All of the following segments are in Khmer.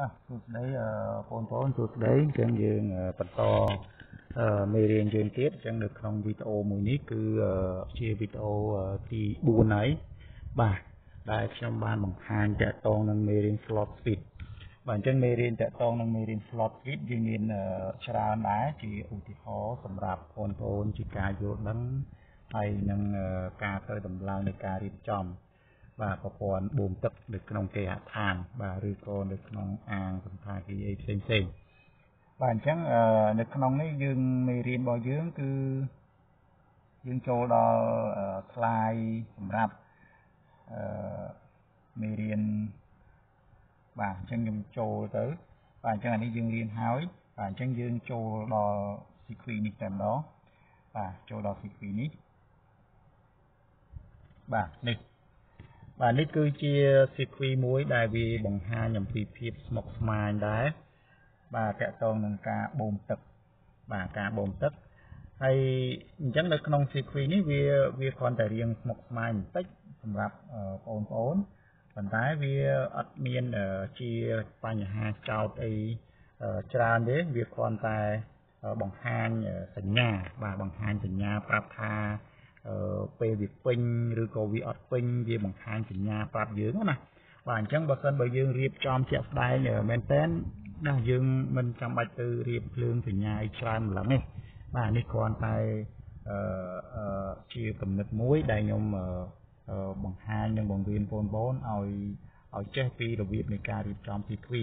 បាទសួស្តីបងប្អូនសួស្តីអញ្ចឹងយើងបន្តមេរៀនយើងទៀតអញ្ចឹងនៅក្នុងវីដេអូមួយនេះគឺជាវីដេអូទី4ហើយបាទដែលខ្ញុំបានបង្ហាញតកតងនឹងមេរៀន slot speed បាទអញ្ចឹងមេរៀនតកតងនឹងមេរៀន slot speed យើងមានច្រើនដែរជាឧទាហរណ៍សម្រាប់បងប្អូនជាការយល់ដឹងហើយនឹងការត្រូវដំឡើងនៃការរៀបចំ បាទប្រព័ន្ធបូមទឹកនៅក្នុងគេហដ្ឋានបាទឬក៏នៅក្នុងអាងសន្តាគារអីផ្សេងផ្សេងបាទអញ្ចឹងនៅក្នុងនេះយើងមេរៀនរបស់យើងគឺយើងចូលដល់ស្លាយសម្រាប់អឺមេរៀនបាទអញ្ចឹងខ្ញុំចូលទៅបាទអញ្ចឹងអានេះយើងរៀនហើយបាទអញ្ចឹងយើងចូលដល់ sequence នេះតែម្ដងបាទចូលដល់ sequence នេះបាទនេះ បាទនេះគឺជា sequence មួយដែលវាបង្ហាញអំពីភាពស្មុគស្មាញដែរបាទតកតងនឹងការបូមទឹកបាទការបូមទឹកហើយអញ្ចឹងនៅក្នុង sequence នេះវាវាគ្រាន់តែរៀងស្មុគស្មាញបន្តិចសម្រាប់បងប្អូនប៉ុន្តែវាអត់មានជាបញ្ហាចោតអីច្រើនទេវាគ្រាន់តែបង្ហាញសញ្ញាបាទបង្ហាញសញ្ញាប្រាប់ថា ពេលវាពេញឬក៏វាអត់ពេញវាបង្ហាញសញ្ញាប្រាប់យើងណាបាទអញ្ចឹងបើសិនបើយើងរៀបចំជាក់ស្ដែងមែនតើណាយើងមិនចាំបាច់ទៅរៀបភ្លើងសញ្ញាអីច្រើនម្លឹងទេបាទនេះគ្រាន់តែអឺជាគំនិតមួយដែលខ្ញុំបង្ហាញនិងបង្រៀនបងប្អូនឲ្យឲ្យចេះពីរបៀបនៃការរៀបចំទីគ្វី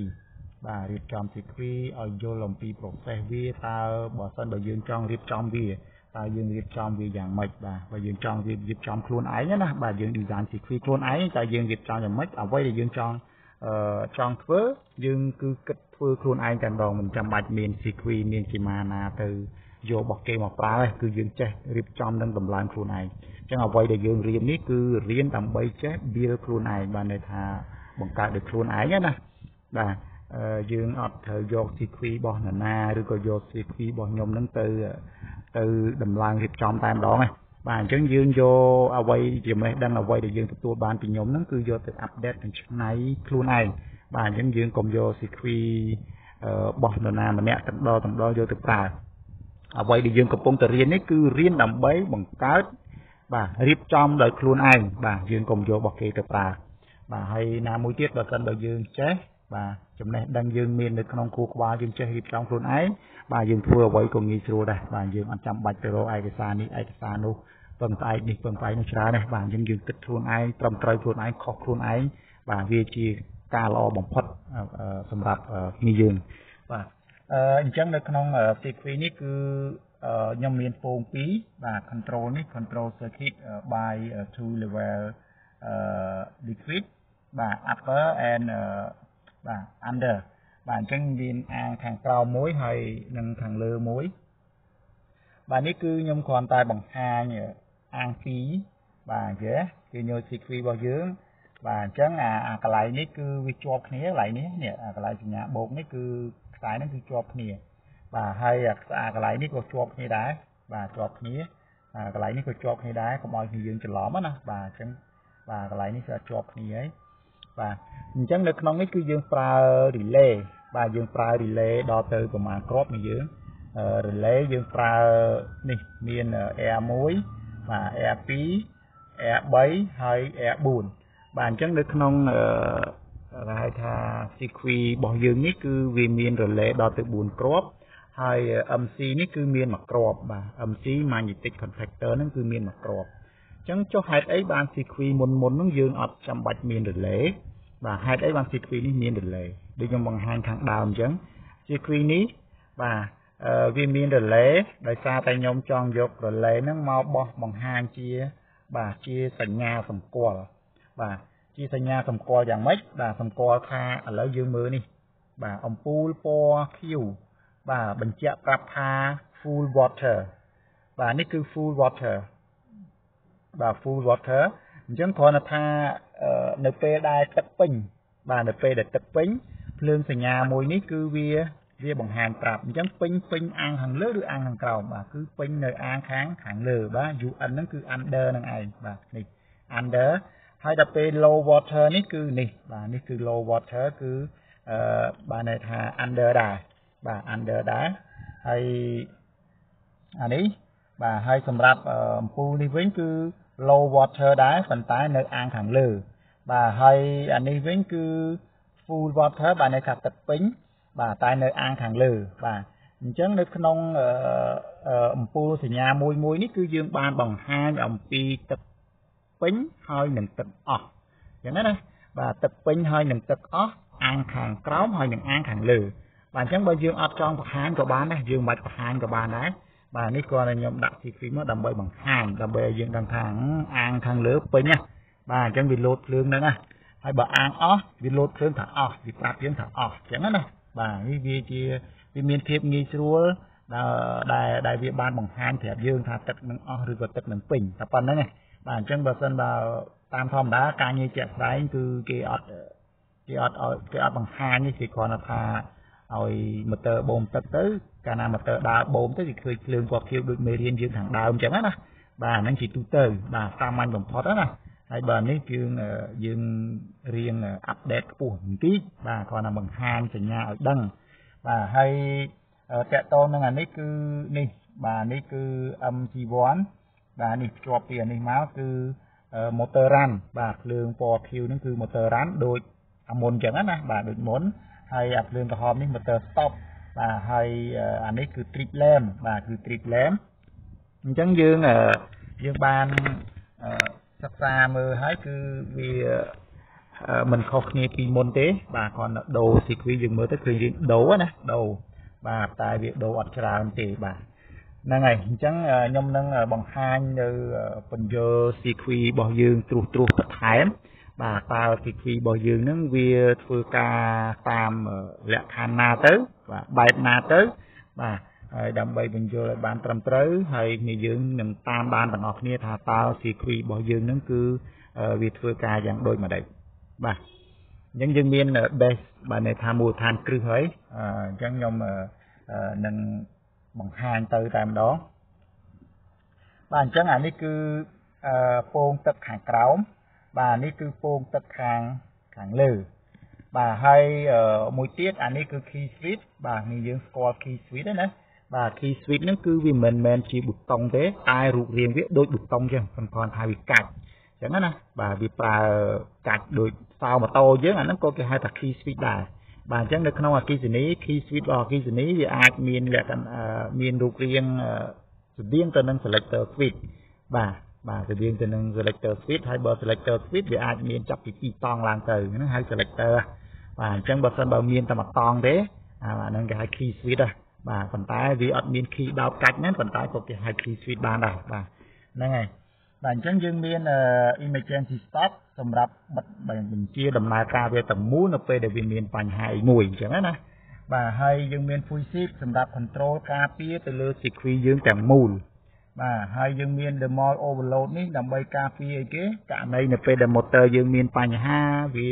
បាទរៀបចំទីគ្វីឲ្យយល់អំពី process វាតើបើសិនបើយើងចង់រៀបចំវា តើយើងរៀបចំវាយ៉ាងម៉េចបាទបើយើងចង់រៀបចំខ្លួនឯងណាបាទយើង design secret ខ្លួនឯងតើយើងរៀបចំយ៉ាងម៉េចអ្វីដែលយើងចង់អឺចង់ធ្វើយើងគឺគិតធ្វើខ្លួនឯងតែម្ដងមិនចាំបាច់មាន secret មានជាម៉ាណាទៅយករបស់គេមកប្រើទេគឺយើងចេះរៀបចំនិងតម្លើងខ្លួនឯងអញ្ចឹងអ្វីដែលយើងរៀននេះគឺរៀនដើម្បីចេះ build ខ្លួនឯងបានន័យថាបង្កើតដោយខ្លួនឯងណាបាទយើងអត់ត្រូវយក secret របស់នរណាឬក៏យក secret របស់ខ្ញុំនឹងទៅ ទៅដំឡើងរៀបចំតែម្ដងណាបាទអញ្ចឹងយើងយកអ្វីចំណេះដឹងអ្វីដែលយើងទទួលបានពីខ្ញុំហ្នឹងគឺយកទៅអាប់ដេតនិងច្នៃខ្លួនឯងបាទអញ្ចឹងយើងកុំយក secret របស់នរណាម្នាក់ទាំងដទាំងដយកទៅប្រើអ្វីដែលយើងកំពុងតែរៀននេះគឺរៀនដើម្បីបង្កើត បាទរៀបចំដោយខ្លួនឯងបាទយើងកុំយករបស់គេទៅប្រើបាទហើយណាមួយទៀតបើសិនបើយើងចេះ បាទចំណេះដឹងយើងមាននៅក្នុងគូក្បាលយើងចេះរៀបចំខ្លួនឯងបាទយើងធ្វើអ្វីក៏ងាយស្រួលដែរបាទយើងអត់ចាំបាច់ទៅរកឯកសារនេះឯកសារនោះពឹងផ្អែកនេះពឹងផ្អែកនោះច្រើនដែរបាទយើងយើងគិតខ្លួនឯងត្រឹមត្រូវខ្លួនឯងខុសខ្លួនឯងបាទវាជាការល្អបំផុតសម្រាប់គ្នាយើងបាទអញ្ចឹងនៅក្នុង sequence នេះគឺខ្ញុំមានពង2បាទ control នេះ control circuit by two level decrease បាទ upper and បាទ under បាទអញ្ចឹងមានអាងខាងក្រោមមួយហើយនិងខាងលើមួយបាទនេះគឺខ្ញុំគ្រាន់តែបង្ហាញអាង2បាទយេគឺញយ secret របស់យើងបាទអញ្ចឹងអាអាកន្លែងនេះគឺវាជាប់គ្នាកន្លែងនេះនេះអាកន្លែងសញ្ញាបូកនេះគឺខ្សែនេះគឺជាប់គ្នាបាទហើយអាកន្លែងនេះក៏ជាប់គ្នាដែរបាទជាប់គ្នាអាកន្លែងនេះក៏ជាប់គ្នាដែរកុំឲ្យគ្នាយើងច្រឡំណាបាទអញ្ចឹងបាទកន្លែងនេះគឺជាប់គ្នាហើយ បាទអញ្ចឹងនៅក្នុងនេះគឺយើងប្រើ relay បាទយើងប្រើ relay ដល់ទៅប្រមាណគ្រាប់នៃយើង relay យើងប្រើនេះមាន air 1បាទ air 2 air 3ហើយ air 4បាទអញ្ចឹងនៅក្នុងអឺគេហៅថា sequence របស់យើងនេះគឺវាមាន relay ដល់ទៅ4គ្រាប់ហើយ MC នេះគឺមានមួយគ្រាប់បាទ MC magnetic contactor ហ្នឹងគឺមានមួយគ្រាប់អញ្ចឹងចុះហេតុអីបាន sequence មុនមុនហ្នឹងយើងអត់ចាំបាច់មាន relay បាទហេតុអីបាន sequence នេះមាន relay ដូចខ្ញុំបង្ហាញខាងដើមអញ្ចឹង sequence នេះបាទវាមាន relay ដោយសារតែខ្ញុំចង់យក relay ហ្នឹងមកបោះបង្ហាញជា បាទជាសញ្ញាសម្គាល់បាទជាសញ្ញាសម្គាល់យ៉ាងម៉េចបាទសម្គាល់ថាឥឡូវយើងមើលនេះ បាទអំពូលពណ៌ខៀវបាទបញ្ជាក់ប្រាប់ថា full water បាទនេះគឺ full water បាទ full water អញ្ចឹងគ្រាន់តែថានៅពេលដែលទឹកពេញបាទនៅពេលដែលទឹកពេញភ្លើងសញ្ញាមួយនេះគឺវាវាបង្ហាញប្រាប់អញ្ចឹងពេញពេញអាងខាងលើឬអាងខាងក្រោមបាទគឺពេញនៅអាងខាងខាងលើបាទ UN ហ្នឹងគឺ under នឹងឯងបាទនេះ under ហើយដល់ពេល low water នេះគឺនេះបាទនេះគឺ low water គឺអឺបានន័យថា under ដែរបាទ under ដែរហើយអានេះបាទហើយសម្រាប់អំពូលនេះវិញគឺ low water ដែរប៉ុន្តែនៅអាងខាងលើបាទហើយអានេះវិញគឺ full water បាទន័យថាទឹកពេញបាទតែនៅអាងខាងលើបាទអញ្ចឹងនៅក្នុងអំពូលសញ្ញាមួយមួយនេះគឺយើងបានបង្ហាញអំពីទឹកពេញហើយនឹងទឹកអស់អញ្ចឹងណាបាទទឹកពេញហើយនឹងទឹកអស់អាងខាងក្រោមហើយនឹងអាងខាងលើបាទអញ្ចឹងបើយើងអត់ចង់បង្ហាញក៏បានដែរយើងមិនបាច់បង្ហាញក៏បានដែរ បាទនេះគាត់ឲ្យខ្ញុំដាក់ CC មកដើម្បីបង្ហាញដើម្បីឲ្យយើងដឹងថាអាងខាងលើពេញណាបាទអញ្ចឹងវាលោតភ្លើងហ្នឹងណាហើយបើអាងអស់វាលោតភ្លើងថាអស់វាប្រាប់យើងថាអស់អញ្ចឹងណាបាទនេះវាជាវាមានភាពងាយស្រួលដែលដែលវាបានបង្ហាញប្រាប់យើងថាទឹកនឹងអស់ឬក៏ទឹកនឹងពេញតែប៉ុណ្្នឹងឯងបាទអញ្ចឹងបើសិនបើតាមធម្មតាការងារជាក់ស្ដែងគឺគេអត់គេអត់គេអត់បង្ហាញទេគេគ្រាន់តែថា ឲ្យម៉ូទ័របូមទឹកទៅកាលណាម៉ូទ័រដើរបូមទៅវាឃើញភ្លើងពណ៌ខៀវដូចមេរៀនយើងខាងដើមអញ្ចឹងណាបាទហ្នឹងជាទូទៅបាទសាមញ្ញបំផុតណាហើយបើនេះគឺយើងរៀងអាប់ដេតខ្ពស់បន្តិចបាទគ្រាន់តែបង្ហាញសញ្ញាឲ្យដឹងបាទហើយតកតងនឹងអានេះគឺនេះបាទនេះគឺ MG1 បាទនេះភ្ជាប់ពីអានេះមកគឺ motor run បាទភ្លើងពណ៌ខៀវហ្នឹងគឺ motor run ដូចអាមុនអញ្ចឹងណាបាទដូចមុន ហើយអាភ្លើងក្រហមនេះ motor stop បាទហើយអានេះគឺ trip lamp បាទគឺ trip lamp អញ្ចឹងយើងយើងបានសិក្សាមើលហើយគឺវាមិនខុសគ្នាពីមុនទេ បាទគ្រាន់តែដូរ sequence យើងមើលទៅឃើញរៀងដូរណាដូរបាទតែវាដូរអត់ច្រើនទេបាទហ្នឹងហើយអញ្ចឹងខ្ញុំនឹងបង្ហាញនៅពន្យល់ sequence របស់យើងត្រួសត្រាសបន្ថែម បាទតើ sequence របស់យើងនឹងវាធ្វើការតាមលក្ខខណ្ឌណាទៅ បាទបែបណាទៅ បាទហើយដើម្បីបញ្យល់ឲ្យបានត្រឹមត្រូវហើយគ្នាយើងនឹងតាមបានទាំងអស់គ្នាថាតើ sequence របស់យើងនឹងគឺវាធ្វើការយ៉ាងដូចម្ដេចបាទអញ្ចឹងយើងមាន base បាទន័យថាមូលដ្ឋានគ្រឹះហើយអញ្ចឹងខ្ញុំនឹងបង្ហាញទៅតែម្ដងបាទអញ្ចឹងអានេះគឺពងទឹកខាងក្រោម បាទនេះគឺពងទឹកខាងខាងលើបាទហើយមួយទៀតអានេះគឺ key switch បាទនេះយើងស្គាល់ key switch ណាបាទ key switch ហ្នឹងគឺវាមិនមែនជាប៊ូតុងទេតែរូបរាងវាដូចប៊ូតុងចឹងប៉ុន្តែថាវាកាច់ចឹងណាបាទវាប្រើកាច់ដូចសោម៉ូតូយើងអាហ្នឹងក៏គេហៅថា key switch ដែរបាទអញ្ចឹងនៅក្នុងអគិសនី key switch របស់អគិសនីវាអាចមានលក្ខណៈមានរូបរាងស្តៀងទៅនឹង selector switch បាទ បាទស្តៀងទៅនឹង selector switch ហើយបើ selector switch វាអាចមានចាប់ពី2តង់ឡើងទៅហ្នឹងហៅ selector បាទអញ្ចឹងបើសិនបើមានតែមួយតង់ទេអាហ្នឹងគេហៅ key switch ហ៎បាទប៉ុន្តែវាអត់មាន key ដោតកាច់ណាប៉ុន្តែក៏គេហៅ key switch បានដែរបាទហ្នឹងហើយបាទអញ្ចឹងយើងមាន emergency stop សម្រាប់បិទបញ្ជាដំណើរការវាទាំងមូលនៅពេលដែលវាមានបញ្ហាមួយអញ្ចឹងណាបាទហើយយើងមាន full shift សម្រាប់ control ការពារទៅលើ security យើងទាំងមូល បាទហើយយើងមាន thermal overload នេះដើម្បីការពារអីគេករណីនៅពេលដែល motor យើងមានបញ្ហាវា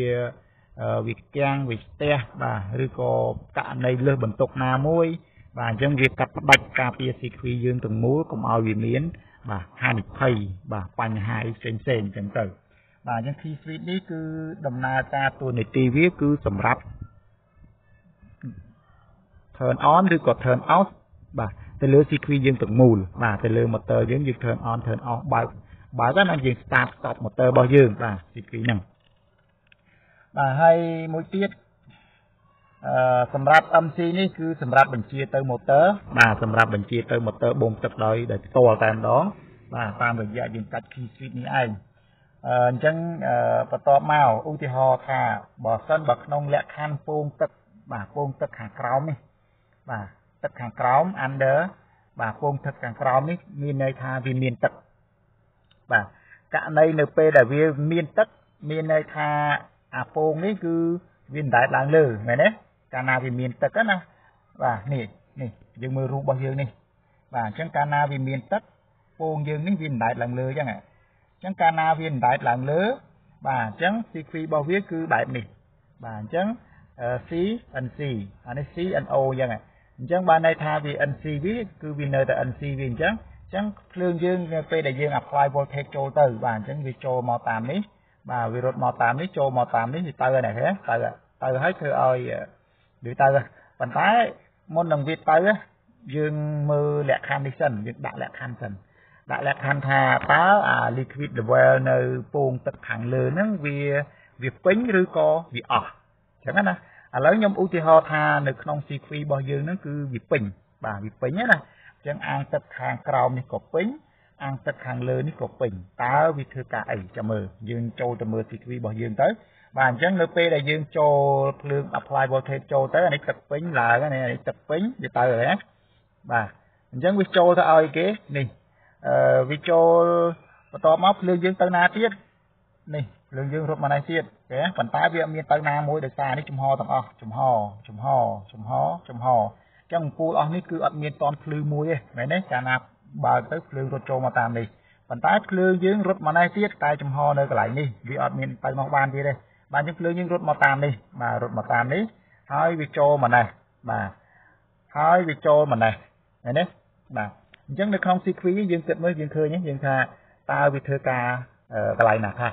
វាគាំងវាស្ទះបាទឬក៏ករណីលើសបន្ទុកណាមួយ បាទអញ្ចឹងវាកាត់ផ្ដាច់ការពារ security យើងទាំងមូលកុំឲ្យវាមាន បាទហានិភ័យបាទបញ្ហាផ្សេងផ្សេងអញ្ចឹងទៅបាទអញ្ចឹង key switch នេះគឺដំណើរការតួនាទីវាគឺសម្រាប់ turn on ឬក៏ turn off បាទទៅលើ sequence យើងទាំងមូលបាទទៅលើ motor យើងយើង turn on turn off បើកបើកណាយើង start stop motor របស់យើងបាទ sequence ហ្នឹងបាទហើយមួយទៀតអឺសម្រាប់ MC នេះគឺសម្រាប់បញ្ជាទៅ motor បាទសម្រាប់បញ្ជាទៅ motor បូមទឹកដោយដោយផ្ទាល់តែម្ដងបាទតាមរយៈយើងកាច់ key switch នេះឯងអញ្ចឹងបន្ទាប់មកឧទាហរណ៍ថាបើសិនបើក្នុងលក្ខខណ្ឌពងទឹកបាទពងទឹកខាងក្រោមនេះបាទ ទឹកខាងក្រោម under បាទពងទឹកខាងក្រោមនេះមានន័យថាវាមានទឹកបាទករណីនៅពេលដែលវាមានទឹកមានន័យថាអាពងនេះគឺវាមិនដែលឡើងលើមែនទេកាលណាវាមានទឹកណាបាទនេះនេះយើងមើលរូបរបស់យើងនេះបាទអញ្ចឹងកាលណាវាមានទឹកពងយើងនេះវាមិនដែលឡើងលើអញ្ចឹងអញ្ចឹងកាលណាវាមិនដែលឡើងលើបាទអញ្ចឹង secret របស់វាគឺបែបនេះបាទអញ្ចឹង C NC អានេះ C NO អញ្ចឹង អញ្ចឹងបានន័យថាវា NC វាគឺវានៅតែ NC វាអញ្ចឹងអញ្ចឹងភ្លើងយើងនៅពេលដែលយើង apply voltage ចូលទៅបាទអញ្ចឹងវាចូលមកតាមនេះបាទវារត់មកតាមនេះចូលមកតាមនេះវាទៅហើយណាហ៎ទៅទៅហើយធ្វើឲ្យឬទៅប៉ុន្តែមុននឹងវាទៅយើងមើលលក្ខខណ្ឌនេះសិនយើងដាក់លក្ខខណ្ឌសិនដាក់លក្ខខណ្ឌថាតើអា liquid level នៅពងទឹកខាងលើហ្នឹងវាវាពេញឬក៏វាអស់អញ្ចឹងណា ឥឡូវខ្ញុំឧទាហរណ៍ថានៅក្នុង CQ របស់យើងហ្នឹងគឺវាពេញបាទវាពេញណាអញ្ចឹងអាងទឹកខាងក្រោមនេះក៏ពេញអាងទឹកខាងលើនេះក៏ពេញតើវាធ្វើការអីចាំមើលយើងចូលទៅមើល CQ របស់យើងទៅបាទអញ្ចឹងនៅពេលដែលយើងចូលភ្លើង apply voltage ចូលទៅអានេះទឹកពេញឡើងនេះអានេះទឹកពេញវាទៅហើយណាបាទអញ្ចឹងវាចូលទៅឲ្យគេនេះអឺវាចូលបន្ទាប់មកភ្លើងយើងទៅណាទៀតនេះ ភ្លើងយើងរត់មកណៃទៀតគេប៉ុន្តែវាអត់មានទៅណាមួយដោយសារនេះចំហទាំងអស់ចំហចំហចំហចំហអញ្ចឹងពូលអស់នេះគឺអត់មានតនភ្លឺមួយទេមែនទេកាលណាបើកទៅភ្លើងរត់ចូលមកតាមនេះប៉ុន្តែភ្លើងយើងរត់មកណៃទៀតតែចំហនៅកន្លែងនេះវាអត់មានទៅមកបានទៀតទេបាទយើងភ្លើងយើងរត់មកតាមនេះបាទរត់មកតាមនេះហើយវាចូលមកណេះបាទហើយវាចូលមកណេះឃើញទេបាទអញ្ចឹងនៅក្នុង CQ យើងគិតមើលយើងឃើញយើងថាតើវាធ្វើការកន្លែងណាខ្លះ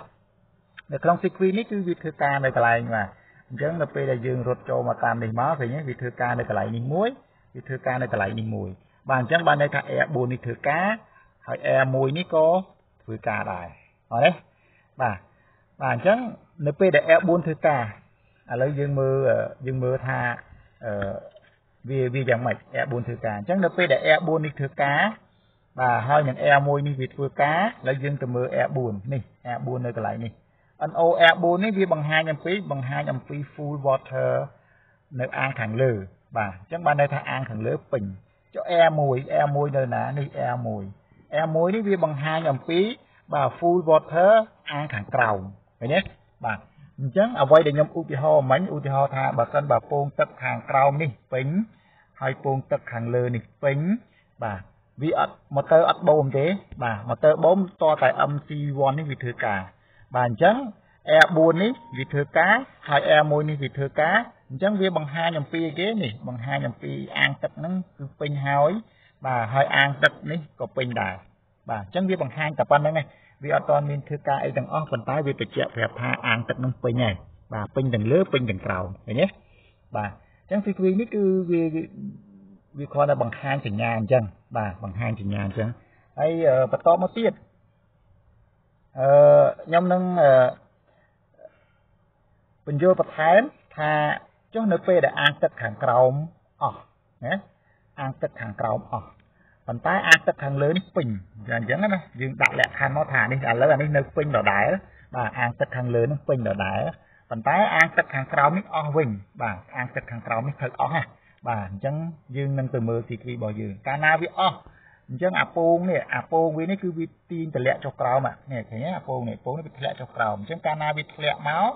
នៅក្នុង CQ នេះគឺវាធ្វើការនៅកន្លែងបាទអញ្ចឹងនៅពេលដែលយើងរត់ចូលមកតាមនេះមកឃើញទេវាធ្វើការនៅកន្លែងនេះមួយវាធ្វើការនៅកន្លែងនេះមួយបាទអញ្ចឹងបានន័យថា air 4នេះធ្វើការហើយ air 1នេះក៏ធ្វើការដែរអត់ទេបាទបាទអញ្ចឹងនៅពេលដែល air 4ធ្វើការឥឡូវយើងមើលយើងមើលថាអឺវាវាយ៉ាងម៉េច air 4ធ្វើការអញ្ចឹងនៅពេលដែល air 4នេះធ្វើការបាទហើយនឹង air 1នេះវាធ្វើការឥឡូវយើងទៅមើល air 4នេះ air 4នៅកន្លែងនេះ NO air 4 នេះវាបង្ហាញអំពីបង្ហាញអំពី full water នៅអាងខាងលើបាទអញ្ចឹងបានន័យថាអាងខាងលើពេញចុះ air 1 air 1 នៅណានេះ air 1 air 1 នេះវាបង្ហាញអំពីបាទ full water អាងខាងក្រោមឃើញទេបាទអញ្ចឹងអ្វីដែលខ្ញុំឧទាហរណ៍មិញឧទាហរណ៍ថាបើសិនបើពងទឹកខាងក្រោមនេះពេញហើយពងទឹកខាងលើនេះពេញបាទវាអត់ម៉ូទ័រអត់បូមទេបាទម៉ូទ័របូមតតែ MC1 នេះវាធ្វើការ បាទអញ្ចឹង Air 4នេះវាធ្វើការហើយ Air 1នេះវាធ្វើការអញ្ចឹងវាបង្ហាញអំពីគេនេះបង្ហាញអំពីអាងទឹកហ្នឹងគឺពេញហើយបាទហើយអាងទឹកនេះក៏ពេញដែរបាទអញ្ចឹងវាបង្ហាញតែប៉ុណ្្នឹងឯងវាអត់ទាន់មានធ្វើការអីទាំងអស់ប៉ុន្តែវាបញ្ជាក់ប្រាប់ថាអាងទឹកនឹងពេញហើយបាទពេញទាំងលើពេញទាំងក្រោមឃើញទេបាទអញ្ចឹង frequency នេះគឺវាវាគ្រាន់តែបង្ហាញសញ្ញាអញ្ចឹងបាទបង្ហាញសញ្ញាអញ្ចឹងហើយបន្តមកទៀត អឺខ្ញុំនឹងបញ្យល់បន្ថែមថាចុះនៅពេលដែលអាងទឹកខាងក្រោមអស់ណាអាងទឹកខាងក្រោមអស់ប៉ុន្តែអាងទឹកខាងលើនេះពេញអញ្ចឹងណាយើងដាក់លក្ខខណ្ឌមកថានេះឥឡូវអានេះនៅពេញដដែលបាទអាងទឹកខាងលើនឹងពេញដដែលប៉ុន្តែអាងទឹកខាងក្រោមនេះអស់វិញបាទអាងទឹកខាងក្រោមនេះត្រូវអស់ណាបាទអញ្ចឹងយើងនឹងទៅមើល CQ របស់យើងកាលណាវាអស់ អញ្ចឹងអាពងនេះអាពងវានេះគឺវាទាញតម្លាក់ចុះក្រោមនេះឃើញអាពងនេះពងនេះវាធ្លាក់ចុះក្រោមអញ្ចឹងកាលណាវាធ្លាក់មក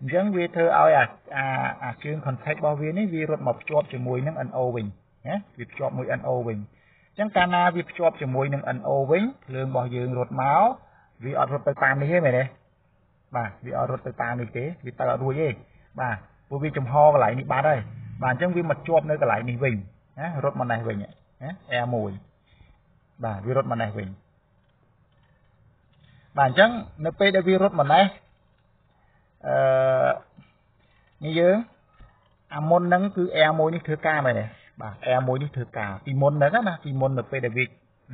អញ្ចឹងវាធ្វើឲ្យអាអាអាជើង contact របស់វានេះវារត់មកភ្ជាប់ជាមួយនឹង NO វិញណាវាភ្ជាប់មួយ NO វិញចឹងកាលណាវាភ្ជាប់ជាមួយនឹង NO វិញភ្លើងរបស់យើងរត់មកវាអត់រត់ទៅតាមនេះទេមែនទេបាទវាអត់រត់ទៅតាមនេះទេវាទៅអត់រួចទេបាទព្រោះវាចំហកន្លែងនេះបាត់ហើយបាទអញ្ចឹងវាមកជាប់នៅកន្លែងនេះវិញណារត់មកនេះវិញណា R1 បាទវារត់មកនេះវិញបាទអញ្ចឹងនៅពេលដែលវារត់មកនេះអឺនេះយើងអាមុនហ្នឹងគឺ R1 នេះធ្វើការមែនទេបាទ air មួយនេះធ្វើការពីមុនហ្នឹងណាពីមុននៅពេលដែលវា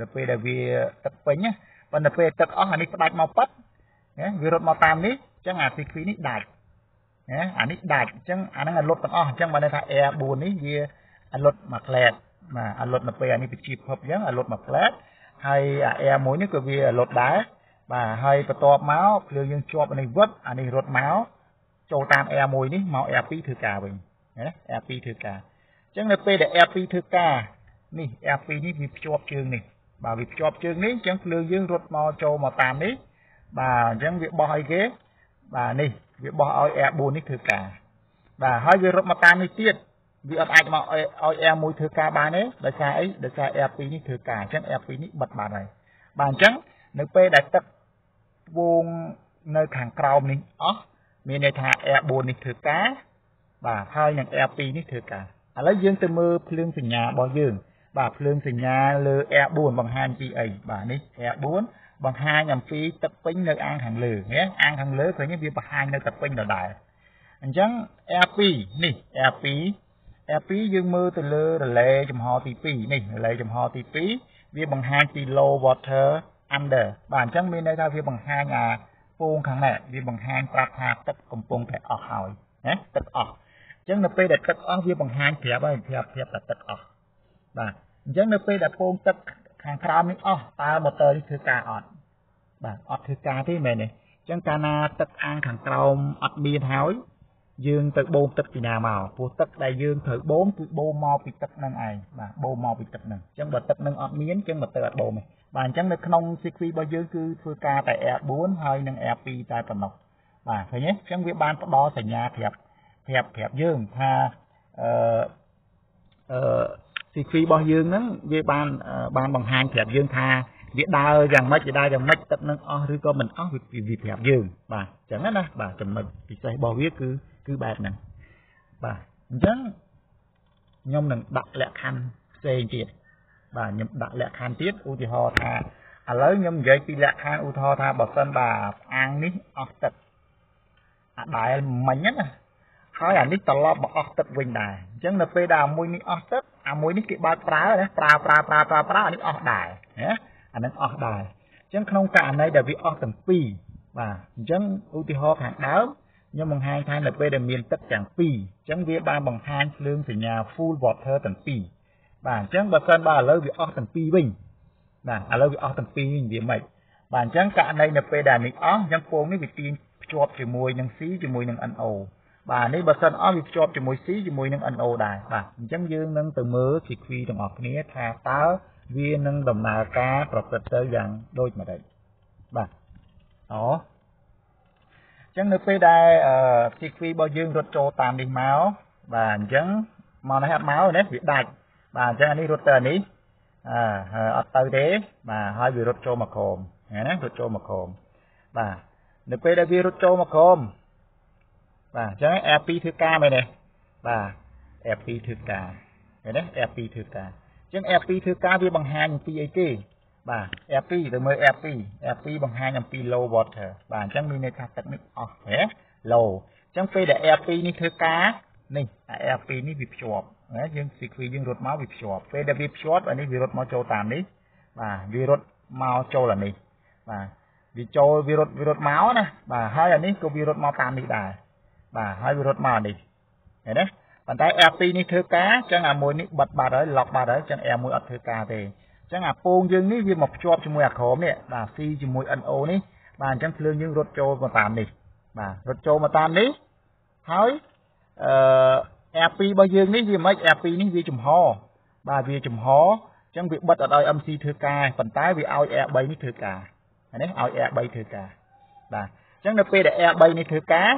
នៅពេលដែលវាទឹកពេញណាប៉ុន្តែពេលទឹកអស់អានេះផ្ដាច់មកប៉ាត់ណាវារត់មកតាមនេះអញ្ចឹងអា CQ នេះដាច់ណាអានេះដាច់អញ្ចឹងអាហ្នឹងអាលុតទាំងអស់អញ្ចឹងបានន័យថា air 4នេះវាអាលុតមួយផ្លែត បាទអាលុតនៅពេលអានេះវាជាភពអញ្ចឹងអាលុតមួយផ្លែតហើយអា air មួយនេះក៏វាអាលុតដែរបាទហើយបន្ទាប់មកភ្លើងយើងជាប់អានេះវឹកអានេះរត់មកចូលតាម air មួយនេះមក air 2 ធ្វើការវិញណា air 2 ធ្វើការចឹងនៅពេលដែល R2 ធ្វើការនេះ R2 នេះវាភ្ជាប់ជើងនេះបាទវាភ្ជាប់ជើងនេះអញ្ចឹងភ្លើងយើងរត់មកចូលមកតាមនេះបាទអញ្ចឹងវាបោះអីគេបាទនេះវាបោះឲ្យ R4 នេះធ្វើការបាទហើយវារត់មកតាមនេះទៀត វាអត់អាចមកឲ្យ R1 ធ្វើការបានទេដោយសារអីដោយសារ R2 នេះធ្វើការអញ្ចឹង R2 នេះបិទបាត់ហើយបាទអញ្ចឹងនៅពេលដែលទឹកវងនៅខាងក្រោមនេះអស់មានន័យថា R4 នេះធ្វើការបាទហើយនឹង R2 នេះធ្វើការឥឡូវយើងទៅមើលភ្លើងសញ្ញារបស់យើង បាទភ្លើងសញ្ញាលើ R4 បង្ហាញពីអីបាទនេះ R4 បង្ហាញអំពីទឹកពេញនៅអាងខាងលើណាអាងខាងលើឃើញវាបង្ហាញនៅទឹកពេញដដែលអអញ្ចឹង R2 នេះ R2 R2 យើងមើលទៅលើរលែចំហទី2នេះរលែចំហទី2វាបង្ហាញពី low water under បាទអញ្ចឹងមានន័យថាវាបង្ហាញអាពងខាងនេះវាបង្ហាញប្រាប់ថាទឹកកំពុងតែអស់ហើយណាទឹកអស់អញ្ចឹងនៅពេលដែលទឹកអស់វាបង្ហាញប្រាប់ហើយប្រាប់ប្រាប់ថាទឹកអស់បាទអញ្ចឹងនៅពេលដែលពងទឹកខាងក្រោមនេះអស់តើម៉ូទ័រនេះធ្វើការអត់បាទអត់ធ្វើការទេមែនទេអញ្ចឹងកាលណាទឹកអាងខាងក្រោមអត់មានហើយ យើងទៅបូមទឹកពីណាមកព្រោះទឹកដែលយើងត្រូវបូមគឺបូមមកពីទឹកនឹងឯងបាទបូមមកពីទឹកនឹងអញ្ចឹងបើទឹកនឹងអត់មានអញ្ចឹងម៉ូទ័រអត់បូមទេបាទអញ្ចឹងនៅក្នុង CQ របស់យើងគឺធ្វើការតែ R4 ហើយនិង R2 តែប៉ុណ្ណោះបាទឃើញទេអញ្ចឹងវាបានផ្ដល់សញ្ញាប្រាប់ប្រាប់ប្រាប់យើងថាអឺអឺ CQ របស់យើងហ្នឹងវាបានបានបង្ហាញប្រាប់យើងថាវាដើរយ៉ាងម៉េចវាដើរយ៉ាងម៉េចទឹកនឹងអស់ឬក៏មិនអស់វាវាប្រាប់យើងបាទអញ្ចឹងណាបាទចំណុចពិសេសរបស់វាគឺ គឺបែបហ្នឹងបាទអញ្ចឹងខ្ញុំនឹងដាក់លក្ខខណ្ឌផ្សេងទៀតបាទខ្ញុំដាក់លក្ខខណ្ឌទៀតឧទាហរណ៍ថាឥឡូវខ្ញុំនិយាយពីលក្ខខណ្ឌឧទាហរណ៍ថាបើសិនបាទអាងនេះអស់ទឹកអាដែលមិញណាហើយអានេះត្រឡប់មកអស់ទឹកវិញដែរអញ្ចឹងនៅពេលដែលអាមួយនេះអស់ទឹកអាមួយនេះគេបើកប្រើណាប្រើប្រើប្រើប្រើប្រើអានេះអស់ដែរណាអានឹងអស់ដែរអញ្ចឹងក្នុងករណីដែលវាអស់ទាំងពីរបាទអញ្ចឹងឧទាហរណ៍ខាងដើម ខ្ញុំបង្ហាញថានៅពេលដែលមានទឹកទាំងពីរអញ្ចឹងវាបានបង្ហាញភ្លើងសញ្ញា full water ទាំងពីរបាទអញ្ចឹងបើសិនបើឥឡូវវាអស់ទាំងពីរវិញបាទឥឡូវវាអស់ទាំងពីរវិញវាមិនបាទអញ្ចឹងករណីនៅពេលដែលនេះអស់អញ្ចឹងពងនេះវាទាញភ្ជាប់ជាមួយនឹង C ជាមួយនឹង NO បាទនេះបើសិនអស់វាភ្ជាប់ជាមួយ C ជាមួយនឹង NO ដែរបាទអញ្ចឹងយើងនឹងទៅមើល sequence ទាំងអស់គ្នាថាតើវានឹងដំណើរការប្រព្រឹត្តទៅយ៉ាងដូចម្តេចបាទអូ ចឹងនៅពេលដែលអឺ sequence របស់យើងរត់ចូលតាមនេះមកបាទអញ្ចឹងមកនេះអត់មកណាវាដាច់បាទអញ្ចឹងអានេះរត់ទៅអានេះអើអត់ទៅទេបាទហើយវារត់ចូលមកក្រោមណារត់ចូលមកក្រោមបាទនៅពេលដែលវារត់ចូលមកក្រោមបាទអញ្ចឹង R2 ធ្វើការមែនទេបាទ R2 ធ្វើការឃើញទេ R2 ធ្វើការអញ្ចឹង R2 ធ្វើការវាបង្ហាញអំពីអីគេ បាទ R2 ទៅមើល R2 R2 បង្ហាញអំពី low water បាទអញ្ចឹងមានន័យថាទឹកនេះអស់ហ៎ low អញ្ចឹងពេលដែល R2 នេះធ្វើការនេះអា R2 នេះវាភ្ជាប់ណាយើង sequence យើងរត់មកវាភ្ជាប់ពេលដែលវាភ្ជាប់អានេះវារត់មកចូលតាមនេះបាទវារត់មកចូលអានេះបាទវាចូលវារត់វារត់មកណាបាទហើយអានេះក៏វារត់មកតាមនេះដែរបាទហើយវារត់មកនេះឃើញទេប៉ុន្តែ R2 នេះធ្វើការអញ្ចឹងអាមួយនេះបិទបាត់ហើយឡុកបាត់ហើយអញ្ចឹង R1 អត់ធ្វើការទេអញ្ចឹងអាពងយើងនេះវាមកភ្ជាប់ជាមួយអាក្រមនេះបាទ C ជាមួយ NO នេះបាទអញ្ចឹងភ្លើងយើងរត់ចូលមកតាមនេះបាទរត់ចូលមកតាមនេះហើយអឺ R2 របស់យើងនេះវាមិន R2 នេះវាចំហបាទវាចំហអញ្ចឹងវាបិទអត់ឲ្យ MC ធ្វើការប៉ុន្តែវាឲ្យ R3 នេះធ្វើការនេះឲ្យ R3 ធ្វើការបាទអញ្ចឹងនៅពេលដែល R3 នេះធ្វើការ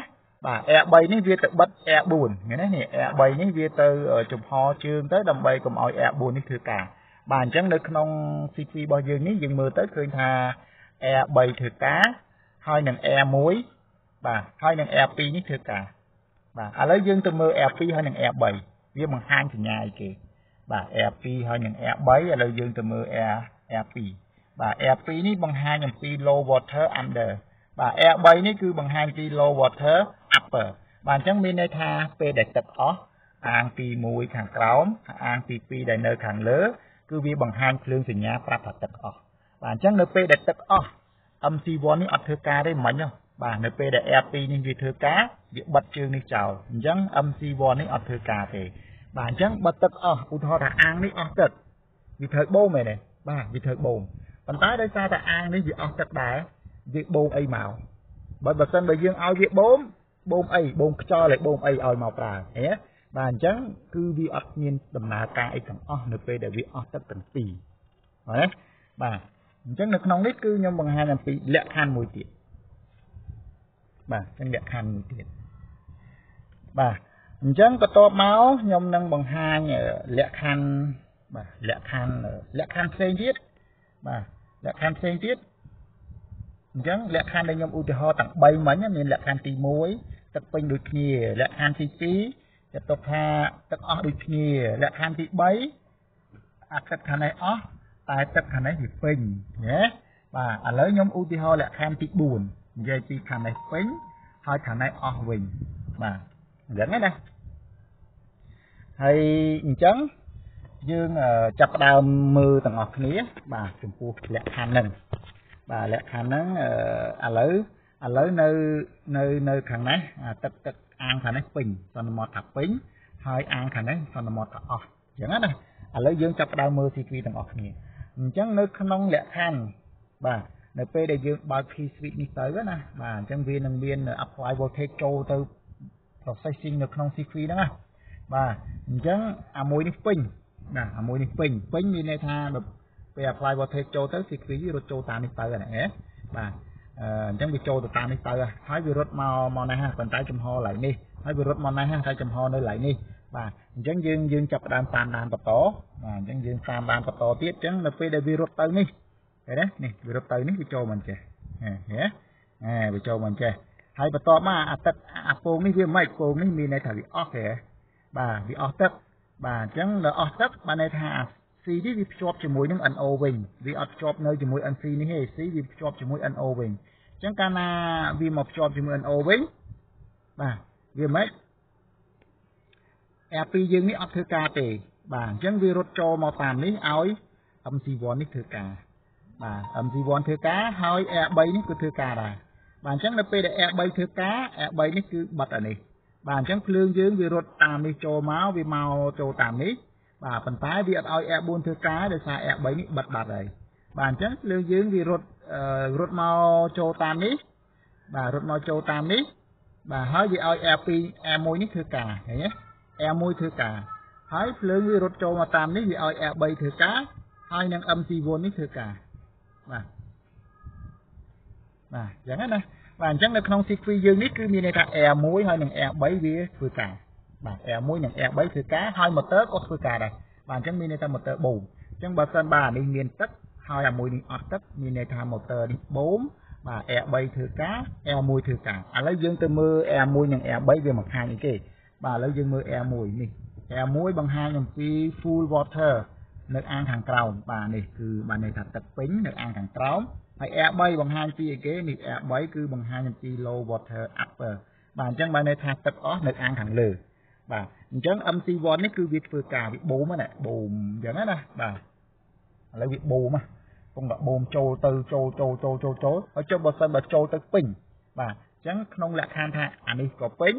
បាទ R3 នេះវាទៅបិទ R4 ឃើញទេនេះ R3 នេះវាទៅចំហជើងទៅដើម្បីកុំឲ្យ R4 នេះធ្វើការ បាទអញ្ចឹងនៅក្នុង C2 របស់យើងនេះយើងមើលទៅឃើញថា R3 ធ្វើការហើយនឹង R1 បាទហើយនឹង R2 នេះធ្វើការបាទឥឡូវយើងទៅមើល R2 ហើយនឹង R3 វាបង្ហាញសញ្ញាអីគេបាទ R2 ហើយនឹង R3 ឥឡូវយើងទៅមើល R R2 បាទ R2 នេះបង្ហាញអំពី low water under បាទ R3 នេះគឺបង្ហាញពី low water upper បាទអញ្ចឹងមានន័យថាពេលដែលទឹកអស់អាងទី1ខាងក្រោមអាងទី2ដែលនៅខាងលើ គឺវាបង្ហាញភ្លើងសញ្ញាប្រាប់ថាទឹកអស់បាទអញ្ចឹងនៅពេលដែលទឹកអស់ MC1 នេះអត់ធ្វើការទេមិញបាទនៅពេលដែល R2 នេះវាធ្វើការវាបិទជើងនេះចោលអញ្ចឹង MC1 នេះអត់ធ្វើការទេបាទអញ្ចឹងបើទឹកអស់ឧទាហរណ៍ថាអាងនេះអស់ទឹកវាត្រូវបូមមែនទេបាទវាត្រូវបូមប៉ុន្តែដោយសារតែអាងនេះវាអស់ទឹកដែរវាបូមអីមកបើបើសិនបើយើងឲ្យវាបូមបូមអីបូមខ្យល់ឲ្យបូមអីឲ្យមកប្រើហ៎ បាទអញ្ចឹងគឺវាអត់មានដំណើរការអីទាំងអស់នៅពេលដែលវាអស់ទឹកទាំងពីរបាទបាទអញ្ចឹងនៅក្នុងនេះគឺខ្ញុំបង្ហាញអំពីលក្ខខណ្ឌមួយទៀតបាទអញ្ចឹងលក្ខខណ្ឌមួយទៀតបាទអញ្ចឹងបន្ទាប់មកខ្ញុំនឹងបង្ហាញលក្ខខណ្ឌបាទលក្ខខណ្ឌលក្ខខណ្ឌផ្សេងទៀតបាទលក្ខខណ្ឌផ្សេងទៀតអញ្ចឹងលក្ខខណ្ឌដែលខ្ញុំឧទាហរណ៍ទាំង3មិញមានលក្ខខណ្ឌទី1ទឹកពេញដូចគ្នាលក្ខខណ្ឌទី2 ចាត់ទុកថាទឹកអស់ដូចគ្នាលក្ខខណ្ឌទី3អាទឹកខាងនេះអស់តែទឹកខាងនេះវាពេញណាបាទឥឡូវខ្ញុំឧទាហរណ៍លក្ខខណ្ឌទី4និយាយពីខាងនេះពេញហើយខាងនេះអស់វិញបាទអញ្ចឹងណាហើយអញ្ចឹងយើងចាប់ផ្ដើមមើលទាំងអស់គ្នា បាទចំពោះលក្ខខណ្ឌហ្នឹងបាទលក្ខខណ្ឌហ្នឹងឥឡូវឥឡូវនៅនៅនៅខាងនេះទឹកទឹក អាងខាងនេះពេញសន្មតថាពេញហើយអាងខាងនេះសន្មតថាអស់អញ្ចឹងណាឥឡូវយើងចាប់ផ្ដើមមើល secret ទាំងអស់គ្នាអញ្ចឹងនៅក្នុងលក្ខខណ្ឌបាទនៅពេលដែលយើងបើក key switch នេះទៅណាបាទអញ្ចឹងវានឹងមាន apply voltage ចូលទៅ processing នៅក្នុង secret ហ្នឹងណាបាទអញ្ចឹងអាមួយនេះពេញណាអាមួយនេះពេញពេញមានន័យថាពេល apply voltage ចូលទៅ secret រត់ចូលតាមនេះទៅណាបាទ អញ្ចឹងវាចូលទៅតាមនេះទៅហើយវារត់មកមកនេះប៉ុន្តែចំហឡៃនេះហើយវារត់មកនេះហើយចំហនៅឡៃនេះបាទអញ្ចឹងយើងយើងចាប់ផ្ដើមតាមដានបន្តបាទអញ្ចឹងយើងតាមដានបន្តទៀតអញ្ចឹងនៅពេលដែលវារត់ទៅនេះឃើញទេនេះវារត់ទៅនេះវាចូលមកចេះហ៎ហ៎វាចូលមកចេះហើយបន្ទាប់មកអាទឹកអាពងនេះវាមិនពងនេះមានន័យថាវាអស់ទេបាទវាអស់ទឹកបាទអញ្ចឹងដល់អស់ទឹកបានន័យថា C នេះវាភ្ជាប់ជាមួយនឹង NO វិញវាអត់ភ្ជាប់នៅជាមួយ NC នេះទេ C វាភ្ជាប់ជាមួយ NO វិញអញ្ចឹងកាលណាវាមកភ្ជាប់ជាមួយ NO វិញបាទវាមិន R2 យើងនេះអត់ធ្វើការទេ បាទអញ្ចឹងវារត់ចូលមកតាមនេះឲ្យ MC1 នេះធ្វើការបាទ MC1 ធ្វើការហើយ R3 នេះគឺធ្វើការដែរបាទអញ្ចឹងនៅពេលដែល R3 ធ្វើការ R3 នេះគឺបិទអានេះបាទអញ្ចឹងភ្លើងយើងវារត់តាមនេះចូលមកវាមកចូលតាមនេះ បាទប៉ុន្តែវាអត់ឲ្យ R4 ធ្វើការដោយសារ R3 នេះបិទបាត់ហើយបាទអញ្ចឹងភ្លើងយើងវារត់រត់មកចូលតាមនេះបាទរត់មកចូលតាមនេះបាទហើយវាឲ្យ R2 R1 នេះធ្វើការឃើញទេ R1 ធ្វើការហើយភ្លើងវារត់ចូលមកតាមនេះវាឲ្យ R3 ធ្វើការហើយនឹង MC1 នេះធ្វើការបាទបាទអញ្ចឹងណាបាទអញ្ចឹងនៅក្នុង C3 យើងនេះគឺមានន័យថា R1 ហើយនឹង R3 វាធ្វើការ បាទ R1 និង R3 ធ្វើការហើយ motor ក៏ធ្វើការដែរបាទអញ្ចឹងមានន័យថា motor បូមអញ្ចឹងបើសិនបាទនេះមានទឹកហើយអាមួយនេះអត់ទឹកមានន័យថា motor នេះបូមបាទ R3 ធ្វើការ R1 ធ្វើការឥឡូវយើងទៅមើល R1 និង R3 វាបង្ហាញអីគេបាទឥឡូវយើងមើល R1 នេះ R1 បង្ហាញអំពី full water នៅអាងខាងក្រោមបាទនេះគឺបានន័យថាទឹកពេញនៅអាងខាងក្រោមហើយ R3 បង្ហាញពីអីគេនេះ R3 គឺបង្ហាញអំពី low water upper បាទអញ្ចឹងបានន័យថាទឹកអស់នៅអាងខាងលើ បាទអញ្ចឹង MC1 នេះគឺវាធ្វើការវាបូមណាបូមអញ្ចឹងណាបាទឥឡូវវាបូមណាគង់តែបូមចូលទៅចូលចូលចូលចូលចូលហើយចុះបើសិនបើចូលទៅពេញបាទអញ្ចឹងក្នុងលក្ខខណ្ឌថាអានេះក៏ពេញ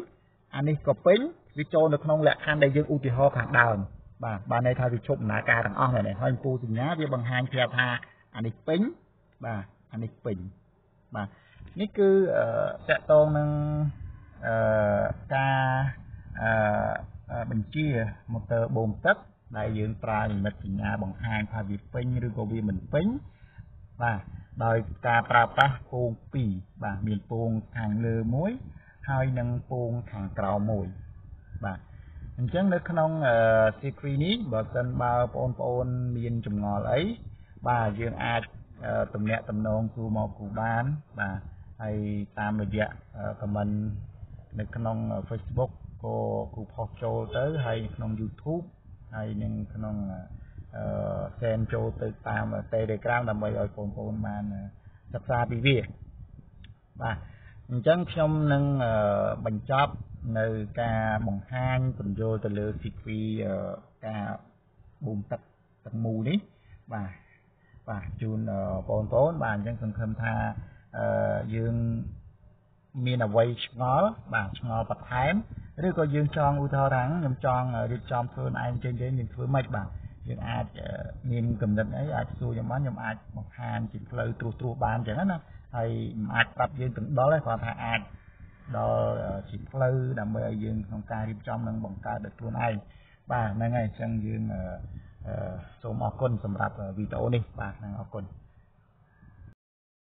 អានេះក៏ពេញវាចូលនៅក្នុងលក្ខខណ្ឌដែលយើងឧទាហរណ៍ខាងដើមបាទបានន័យថាវាជប់ដំណើរការទាំងអស់ហ្នឹងហើយពូសញ្ញាវាបង្ហាញប្រាប់ថាអានេះពេញបាទអានេះពេញបាទនេះគឺតកតងនឹងអឺការ អឺបញ្ជាម៉ូទ័របូមទឹកដែលយើងប្រើនិមិត្តសញ្ញាបង្ហាញថាវាពេញឬក៏វាមិនពេញបាទដោយការប្រើប្រាស់ពង2បាទមានពងខាងលើមួយហើយនិងពងខាងក្រោមមួយបាទអញ្ចឹងនៅក្នុង secret នេះបើសិនបើបងប្អូនមានចម្ងល់អីបាទយើងអាចតំណាក់តំណងគ្រូមកគ្រូបានបាទហើយតាមរយៈ comment នៅក្នុង Facebook ក៏គ្រូផុសចូលទៅហើយក្នុង YouTube ហើយនឹងក្នុងអឺ send ចូលទៅតាម Telegram ដើម្បីឲ្យបងប្អូនបានសិក្សាពីវាបាទអញ្ចឹងខ្ញុំនឹងបញ្ចប់នៅការបង្ហាញពន្យល់ទៅលើស៊ីគវីការបូមទឹកទឹកមូនេះបាទបាទជូនបងប្អូនបាទអញ្ចឹងសង្ឃឹមថាអឺយើងមានអ្វីឆ្ងល់បាទឆ្ងល់បន្ថែម ឬក៏យើងចង់ឧទាហរណ៍ថាខ្ញុំចង់រៀបចំខ្លួនឯងចេញចេញយើងធ្វើម៉េចបាទយើងអាចមានកំណត់អីអាចសួរខ្ញុំបានខ្ញុំអាចបង្ហាញជាផ្លូវត្រួសត្រាសបានអញ្ចឹងណាហើយមិនអាចប្រាប់យើងទាំងដល់ទេគាត់ថាអាចដល់ជាផ្លូវដើម្បីឲ្យយើងក្នុងការរៀបចំនិងបង្កើតដោយខ្លួនឯងបាទហ្នឹងហើយអញ្ចឹងយើងសូមអរគុណសម្រាប់វីដេអូនេះបាទហ្នឹងអរគុណ